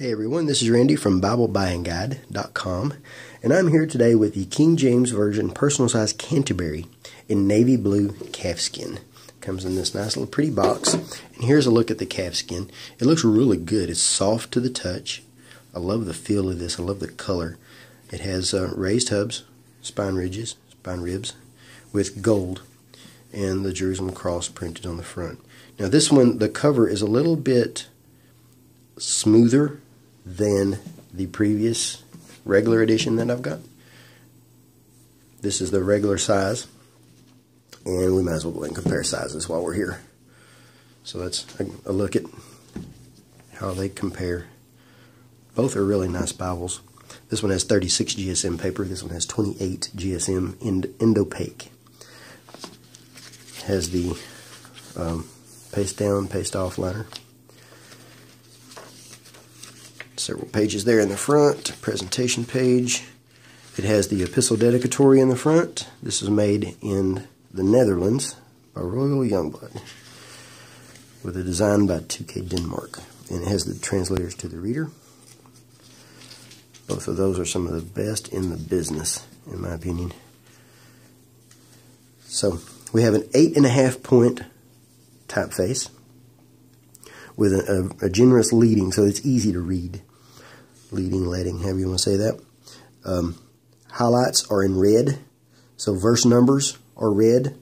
Hey everyone, this is Randy from BibleBuyingGuide.com, and I'm here today with the King James Version Personal Size Canterbury in navy blue calfskin. Comes in this nice little pretty box, and here's a look at the calfskin. It looks really good. It's soft to the touch. I love the feel of this. I love the color. It has uh, raised hubs, spine ridges, spine ribs, with gold, and the Jerusalem cross printed on the front. Now this one, the cover is a little bit smoother than the previous regular edition that I've got. This is the regular size, and we might as well go and compare sizes while we're here. So that's a look at how they compare. Both are really nice Bibles. This one has 36 GSM paper. This one has 28 GSM end Indopaque. Has the um, paste down, paste off liner. Several pages there in the front, presentation page. It has the epistle dedicatory in the front. This is made in the Netherlands by Royal Jongbloed with a design by 2K Denmark. And it has the translators to the reader. Both of those are some of the best in the business, in my opinion. So, we have an 8.5 point typeface with a, a, a, generous leading, so it's easy to read leading, leading, however you want to say that. Um, highlights are in red, so verse numbers are red.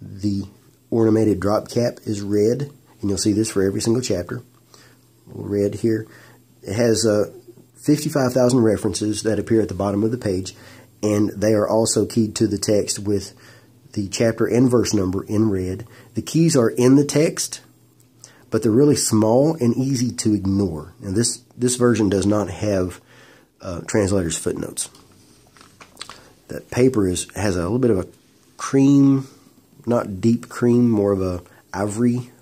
The ornamented drop cap is red, and you'll see this for every single chapter. Red here. It has uh, 55,000 references that appear at the bottom of the page, and they are also keyed to the text with the chapter and verse number in red. The keys are in the text, but they're really small and easy to ignore. Now this, this version does not have uh, translator's footnotes. That paper is has a little bit of a cream, not deep cream, more of a ivory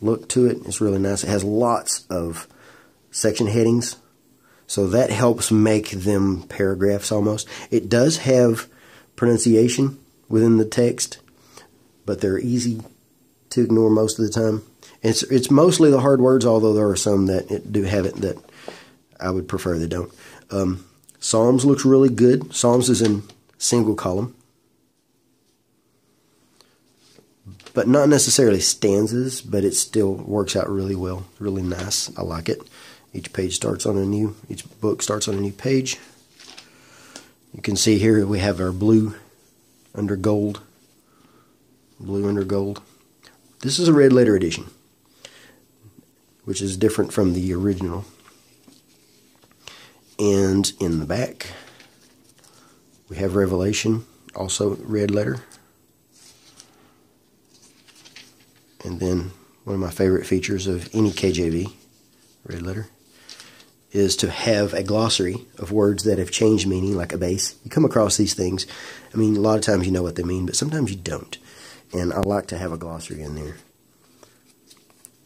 look to it. It's really nice. It has lots of section headings, so that helps make them paragraphs almost. It does have pronunciation within the text, but they're easy to ignore most of the time. It's it's mostly the hard words, although there are some that do have it that I would prefer they don't. Um, Psalms looks really good. Psalms is in single column, but not necessarily stanzas, but it still works out really well. Really nice. I like it. Each page starts on a new. Each book starts on a new page. You can see here we have our blue under gold. Blue under gold. This is a red letter edition which is different from the original. And in the back, we have Revelation, also red letter. And then one of my favorite features of any KJV, red letter, is to have a glossary of words that have changed meaning, like a base. You come across these things. I mean, a lot of times you know what they mean, but sometimes you don't. And I like to have a glossary in there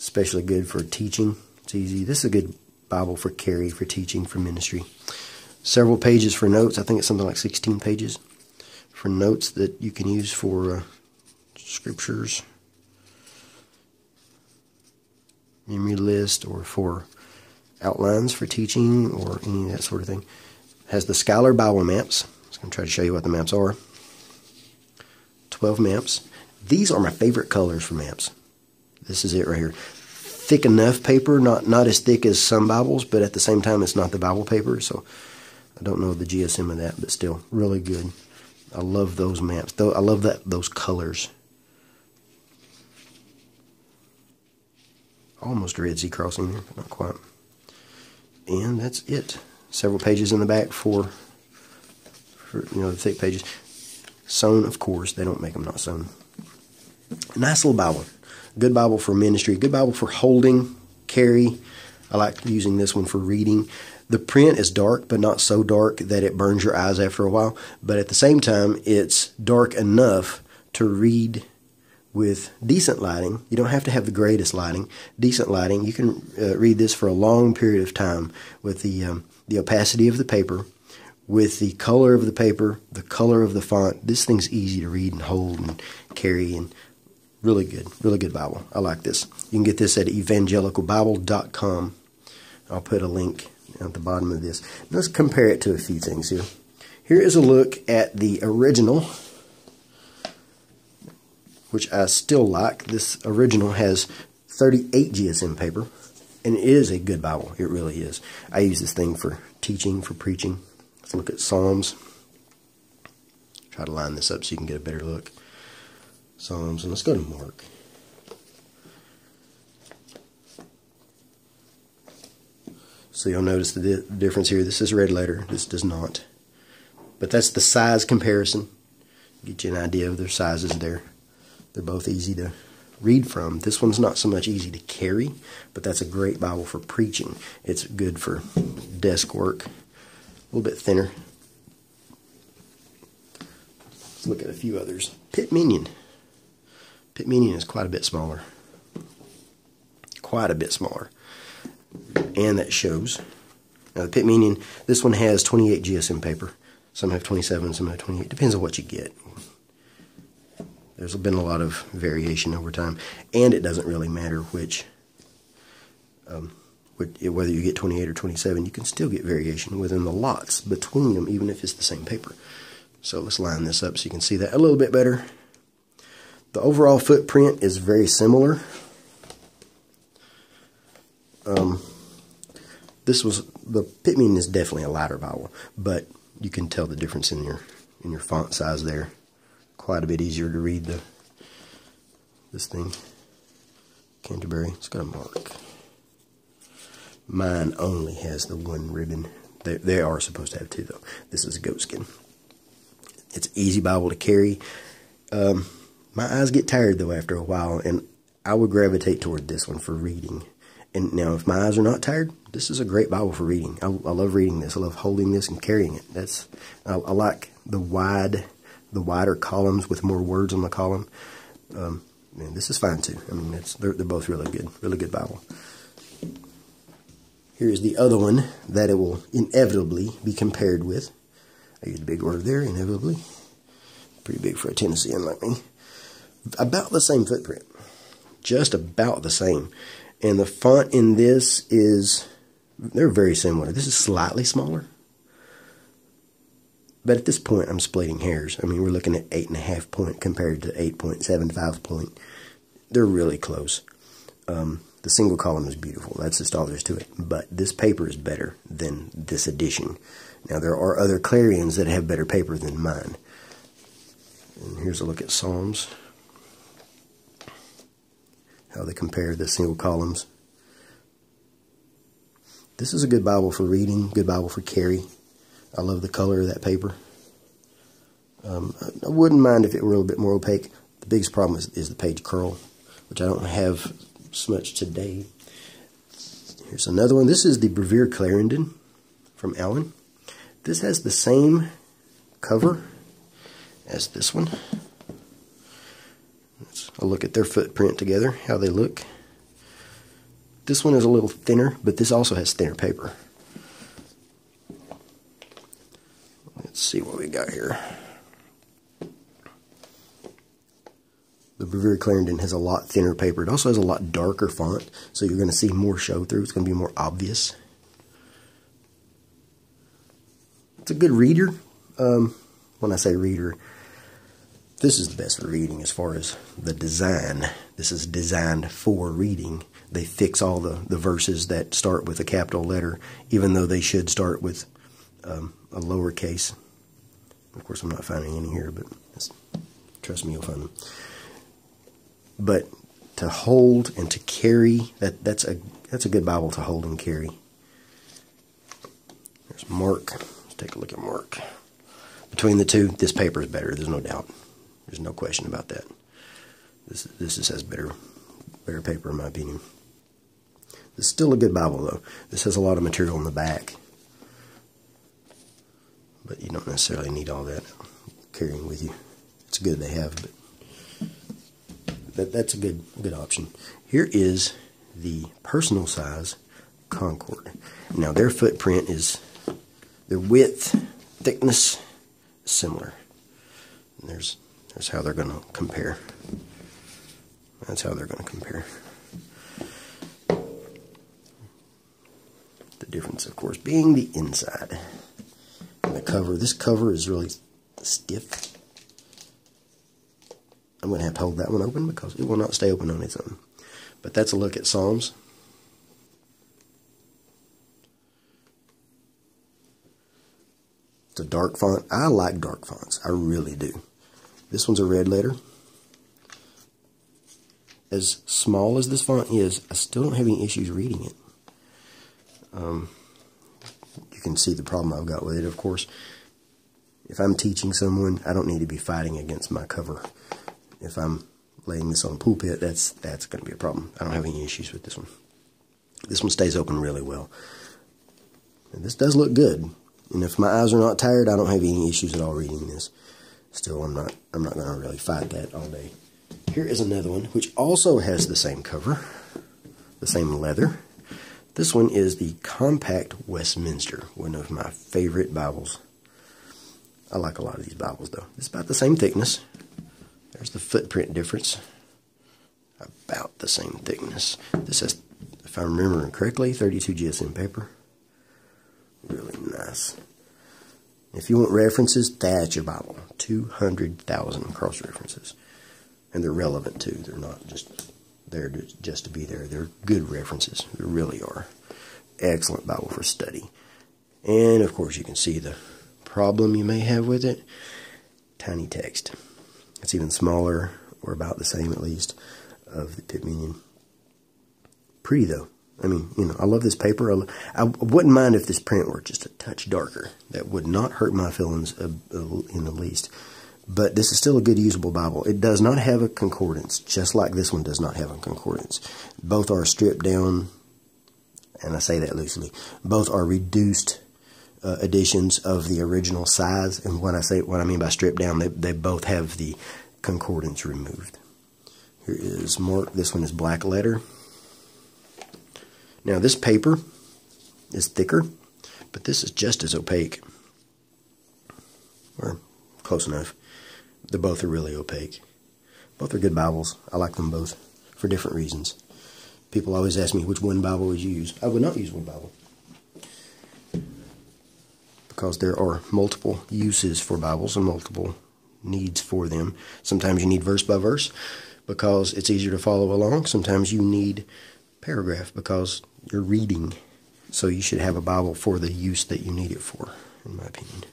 especially good for teaching. It's easy. This is a good Bible for carry, for teaching, for ministry. Several pages for notes. I think it's something like 16 pages for notes that you can use for uh, scriptures, memory list, or for outlines for teaching, or any of that sort of thing. It has the Schuyler Bible maps. I'm going to try to show you what the maps are. 12 maps. These are my favorite colors for maps. This is it right here. Thick enough paper, not not as thick as some Bibles, but at the same time, it's not the Bible paper. So I don't know the GSM of that, but still really good. I love those maps. Though I love that those colors. Almost Red Sea crossing there, but not quite. And that's it. Several pages in the back for, for you know the thick pages. Sewn, of course. They don't make them not sewn. Nice little Bible. Good Bible for ministry. Good Bible for holding, carry. I like using this one for reading. The print is dark, but not so dark that it burns your eyes after a while. But at the same time, it's dark enough to read with decent lighting. You don't have to have the greatest lighting. Decent lighting. You can uh, read this for a long period of time with the um, the opacity of the paper, with the color of the paper, the color of the font. This thing's easy to read and hold and carry and Really good, really good Bible. I like this. You can get this at evangelicalbible.com. I'll put a link at the bottom of this. Let's compare it to a few things here. Here is a look at the original, which I still like. This original has 38 GSM paper, and it is a good Bible. It really is. I use this thing for teaching, for preaching. Let's look at Psalms. Try to line this up so you can get a better look. Psalms, and let's go to Mark. So you'll notice the di difference here. This is red letter. This does not. But that's the size comparison. Get you an idea of their sizes there. They're both easy to read from. This one's not so much easy to carry, but that's a great Bible for preaching. It's good for desk work. A little bit thinner. Let's look at a few others. Pitt Minion. Pitt Minion is quite a bit smaller. Quite a bit smaller and that shows. Now the Pitt Minion, this one has 28 GSM paper. Some have 27, some have 28. Depends on what you get. There's been a lot of variation over time, and it doesn't really matter which, um, whether you get 28 or 27. You can still get variation within the lots between them, even if it's the same paper. So let's line this up so you can see that a little bit better. The overall footprint is very similar. Um, this was the Pitman is definitely a lighter vowel, but you can tell the difference in your in your font size there. Quite a bit easier to read the this thing. Canterbury, it's got a mark. Mine only has the one ribbon. They, they are supposed to have two though. This is a goatskin. It's easy Bible to carry. Um, my eyes get tired though after a while, and I would gravitate toward this one for reading. And now, if my eyes are not tired, this is a great Bible for reading. I, I love reading this. I love holding this and carrying it. That's I, I, like the wide, the wider columns with more words on the column. Um, man, this is fine too. I mean, it's they're, they're both really good, really good Bible. Here's the other one that it will inevitably be compared with. I use a big word there, inevitably. Pretty big for a Tennessean like me. About the same footprint. Just about the same. And the font in this is, they're very similar. This is slightly smaller. But at this point, I'm splitting hairs. I mean, we're looking at 8.5 point compared to 8.75 point. They're really close. Um, the single column is beautiful. That's just all there is to it. But this paper is better than this edition. Now, there are other Clarions that have better paper than mine. And here's a look at Psalms how they compare the single columns. This is a good Bible for reading, good Bible for carry. I love the color of that paper. Um, I wouldn't mind if it were a little bit more opaque. The biggest problem is, is the page curl, which I don't have so much today. Here's another one. This is the Brevier Clarendon from Allen. This has the same cover as this one. Let's a look at their footprint together, how they look. This one is a little thinner, but this also has thinner paper. Let's see what we got here. The Brevier Clarendon has a lot thinner paper. It also has a lot darker font, so you're going to see more show through. It's going to be more obvious. It's a good reader. Um, when I say reader, this is the best for reading as far as the design. This is designed for reading. They fix all the, the verses that start with a capital letter, even though they should start with um, a lowercase. Of course, I'm not finding any here, but trust me, you'll find them. But to hold and to carry, that, that's a that's a good Bible to hold and carry. There's Mark. Let's take a look at Mark. Between the two, this paper is better, there's no doubt. There's no question about that. This this just has better better paper in my opinion. This is still a good Bible though. This has a lot of material in the back. But you don't necessarily need all that carrying with you. It's good they have, but that that's a good good option. Here is the personal size Concord. Now their footprint is their width, thickness, similar. And there's that's how they're going to compare. That's how they're going to compare. The difference, of course, being the inside. And the cover. This cover is really stiff. I'm going to have to hold that one open because it will not stay open on its own. But that's a look at Psalms. It's a dark font. I like dark fonts. I really do. This one's a red letter. As small as this font is, I still don't have any issues reading it. Um, you can see the problem I've got with it, of course. If I'm teaching someone, I don't need to be fighting against my cover. If I'm laying this on a pulpit, that's that's going to be a problem. I don't have any issues with this one. This one stays open really well. And this does look good. And if my eyes are not tired, I don't have any issues at all reading this. Still, I'm not I'm not going to really fight that all day. Here is another one, which also has the same cover, the same leather. This one is the Compact Westminster, one of my favorite Bibles. I like a lot of these Bibles, though. It's about the same thickness. There's the footprint difference. About the same thickness. This has, if I'm remembering correctly, 32 GSM paper. Really nice. If you want references, that's your Bible. 200,000 cross references. And they're relevant too. They're not just there to, just to be there. They're good references. They really are. Excellent Bible for study. And of course, you can see the problem you may have with it. Tiny text. It's even smaller, or about the same at least, of the Pitt Minion. Pretty though. I mean, you know, I love this paper. I, I, wouldn't mind if this print were just a touch darker. That would not hurt my feelings uh, uh, in the least. But this is still a good usable Bible. It does not have a concordance, just like this one does not have a concordance. Both are stripped down, and I say that loosely. Both are reduced uh, editions of the original size. And when I say, what I mean by stripped down, they, they both have the concordance removed. Here is Mark. This one is black letter. Now this paper is thicker, but this is just as opaque. Or close enough. They both are really opaque. Both are good Bibles. I like them both for different reasons. People always ask me which one Bible would you use. I would not use one Bible. Because there are multiple uses for Bibles and multiple needs for them. Sometimes you need verse by verse because it's easier to follow along. Sometimes you need paragraph because you're reading. So you should have a Bible for the use that you need it for, in my opinion.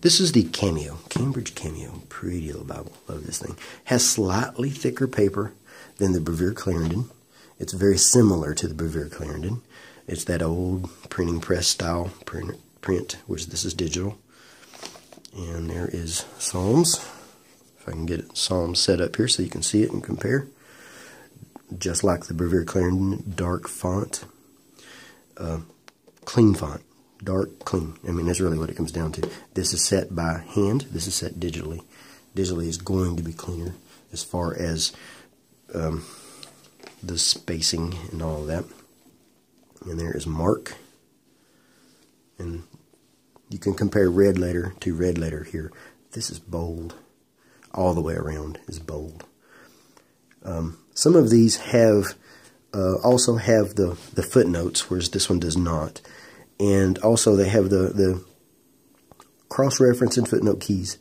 This is the Cameo, Cambridge Cameo. Pretty little Bible. Love this thing. Has slightly thicker paper than the Brevier Clarendon. It's very similar to the Brevier Clarendon. It's that old printing press style print, print, which this is digital. And there is Psalms. If I can get Psalms set up here so you can see it and compare. Just like the Brevier Clarendon, dark font. Uh, clean font dark, clean. I mean, that's really what it comes down to. This is set by hand. This is set digitally. Digitally is going to be cleaner as far as um, the spacing and all of that. And there is mark. And you can compare red letter to red letter here. This is bold. All the way around is bold. Um, some of these have uh, also have the, the footnotes, whereas this one does not and also they have the, the cross-reference and footnote keys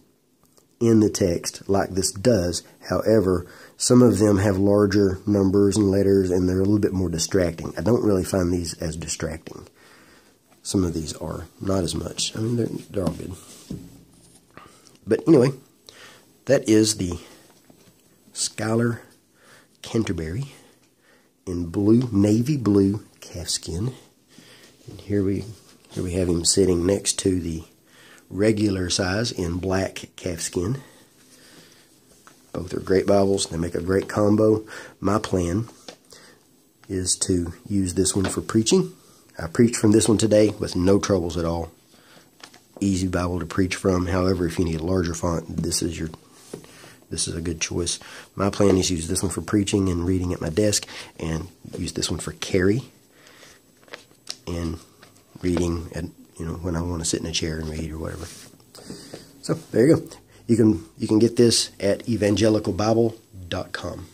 in the text like this does. However, some of them have larger numbers and letters and they're a little bit more distracting. I don't really find these as distracting. Some of these are not as much. I mean, they're, they're all good. But anyway, that is the Schuyler Canterbury in blue, navy blue calfskin. And here we here we have him sitting next to the regular size in black calfskin. Both are great Bibles. They make a great combo. My plan is to use this one for preaching. I preached from this one today with no troubles at all. Easy Bible to preach from. However, if you need a larger font, this is your this is a good choice. My plan is to use this one for preaching and reading at my desk and use this one for carry and reading at you know when I want to sit in a chair and read or whatever. So there you go. You can you can get this at evangelicalbible.com.